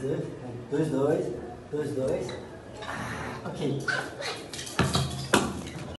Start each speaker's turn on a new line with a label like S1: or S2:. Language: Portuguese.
S1: dois, dois, dois, dois, dois. Ah, ok.